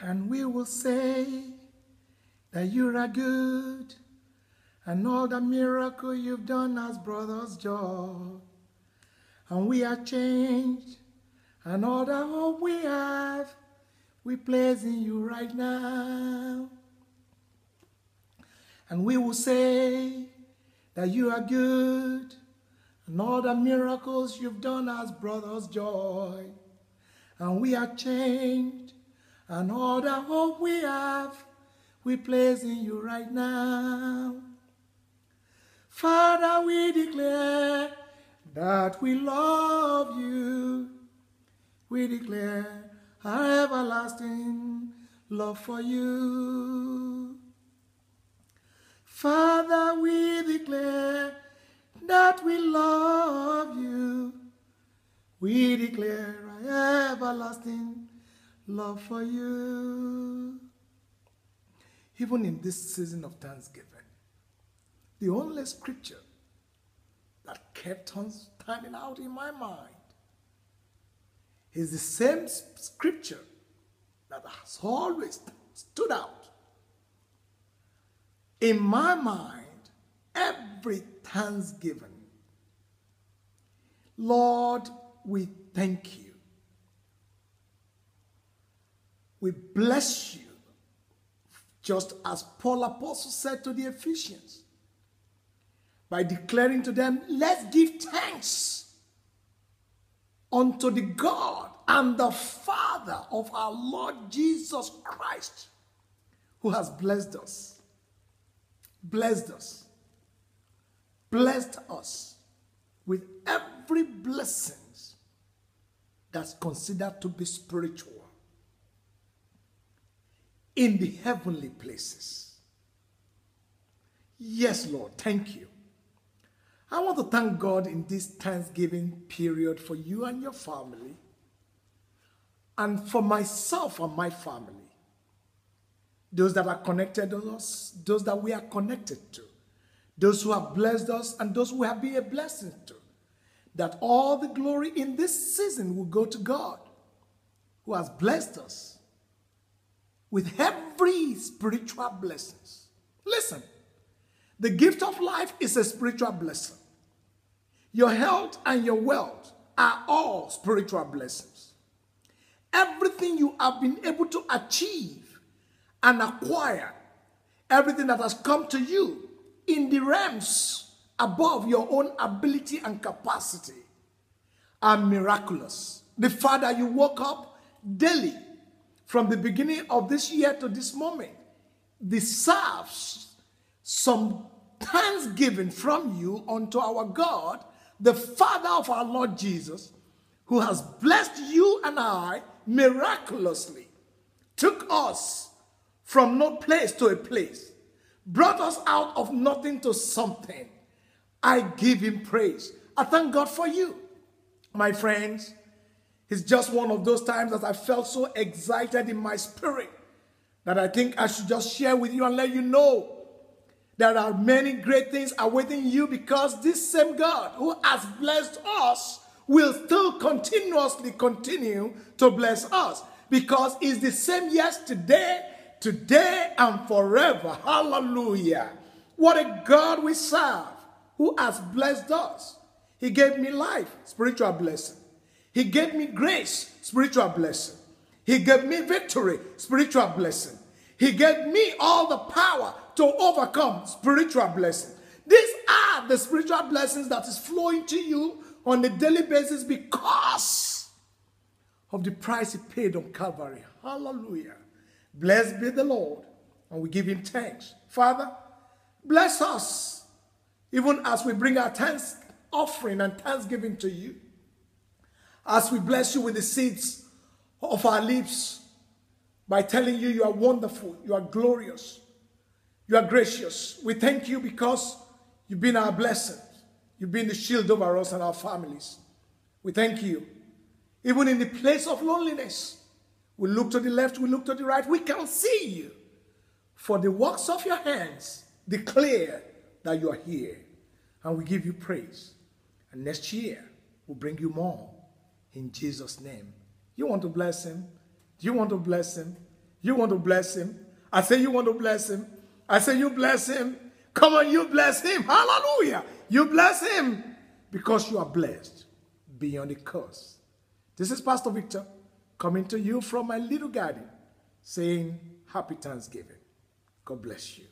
And we will say that you are good, and all the miracle you've done has brought us joy. And we are changed, and all the hope we have, we place in you right now. And we will say that you are good, and all the miracles you've done has brought us joy. And we are changed, and all the hope we have, we place in you right now. Father, we declare that we love you. We declare our everlasting love for you. Father, we declare that we love you. We declare our everlasting love for you. Even in this season of Thanksgiving, the only scripture that kept on standing out in my mind is the same scripture that has always stood out in my mind every thanksgiving. Lord, we thank you. We bless you, just as Paul Apostle said to the Ephesians, by declaring to them, Let's give thanks unto the God and the Father of our Lord Jesus Christ, who has blessed us, blessed us, blessed us with every blessing that's considered to be spiritual in the heavenly places. Yes, Lord, thank you. I want to thank God in this Thanksgiving period for you and your family, and for myself and my family. Those that are connected to us, those that we are connected to, those who have blessed us, and those who have been a blessing to. That all the glory in this season will go to God, who has blessed us with every spiritual blessings. Listen, the gift of life is a spiritual blessing. Your health and your wealth are all spiritual blessings. Everything you have been able to achieve and acquire, everything that has come to you in the realms above your own ability and capacity are miraculous. The fact you woke up daily from the beginning of this year to this moment deserves some thanksgiving from you unto our God, the Father of our Lord Jesus, who has blessed you and I miraculously, took us from no place to a place, brought us out of nothing to something. I give him praise. I thank God for you, my friends. It's just one of those times that I felt so excited in my spirit that I think I should just share with you and let you know there are many great things awaiting you because this same God who has blessed us will still continuously continue to bless us because it's the same yesterday, today, and forever. Hallelujah. What a God we serve who has blessed us. He gave me life, spiritual blessing. He gave me grace, spiritual blessing. He gave me victory, spiritual blessing. He gave me all the power to overcome, spiritual blessing. These are the spiritual blessings that is flowing to you on a daily basis because of the price he paid on Calvary. Hallelujah. Blessed be the Lord. And we give him thanks. Father, bless us even as we bring our thanks offering and thanksgiving to you. As we bless you with the seeds of our lips by telling you you are wonderful, you are glorious, you are gracious. We thank you because you've been our blessing. You've been the shield over us and our families. We thank you. Even in the place of loneliness, we look to the left, we look to the right, we can see you. For the works of your hands declare that you are here. And we give you praise. And next year, we'll bring you more in Jesus' name. You want to bless him? You want to bless him? You want to bless him. I say you want to bless him. I say you bless him. Come on, you bless him. Hallelujah. You bless him because you are blessed beyond the curse. This is Pastor Victor coming to you from my little garden saying happy Thanksgiving. God bless you.